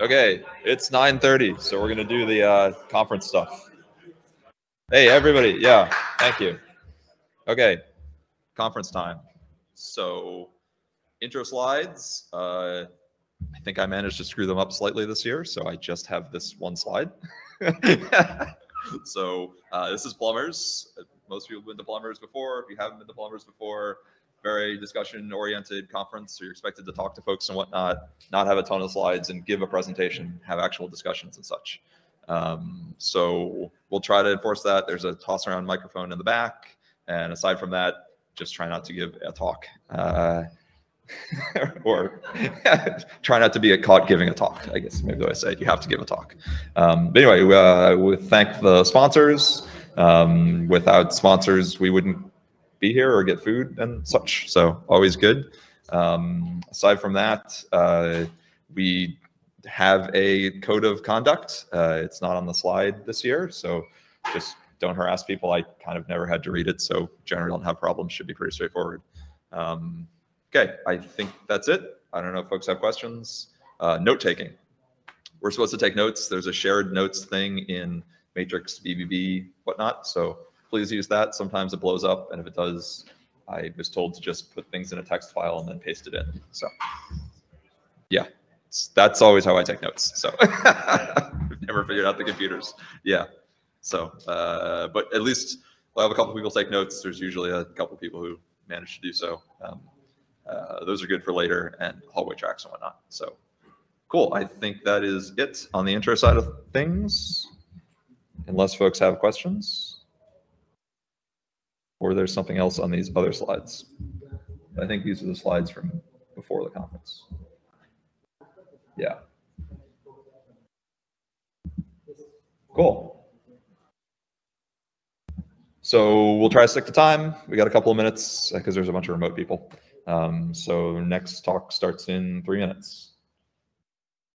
Okay, it's 9:30, so we're gonna do the uh, conference stuff. Hey, everybody. Yeah, thank you. Okay, conference time. So, intro slides. Uh, I think I managed to screw them up slightly this year, so I just have this one slide. so, uh, this is Plumbers. Most people have been to Plumbers before. If you haven't been to Plumbers before, very discussion oriented conference. So you're expected to talk to folks and whatnot, not have a ton of slides and give a presentation, have actual discussions and such. Um, so we'll try to enforce that. There's a toss around microphone in the back. And aside from that, just try not to give a talk. Uh, or try not to be caught giving a talk. I guess maybe the way I say it, you have to give a talk. Um, but anyway, uh, we thank the sponsors. Um, without sponsors, we wouldn't be here or get food and such. So always good. Um, aside from that, uh, we have a code of conduct. Uh, it's not on the slide this year, so just don't harass people. I kind of never had to read it, so generally don't have problems. Should be pretty straightforward. Um, okay, I think that's it. I don't know if folks have questions. Uh, note taking. We're supposed to take notes. There's a shared notes thing in Matrix, BBB, whatnot. So please use that. Sometimes it blows up, and if it does, I was told to just put things in a text file and then paste it in. So yeah, that's always how I take notes. So I've never figured out the computers. Yeah. So, uh, but at least I'll have a couple people take notes. There's usually a couple people who manage to do so. Um, uh, those are good for later and hallway tracks and whatnot. So cool. I think that is it on the intro side of things. Unless folks have questions or there's something else on these other slides. I think these are the slides from before the conference. Yeah. Cool. So we'll try to stick to time. We got a couple of minutes because there's a bunch of remote people. Um, so next talk starts in three minutes.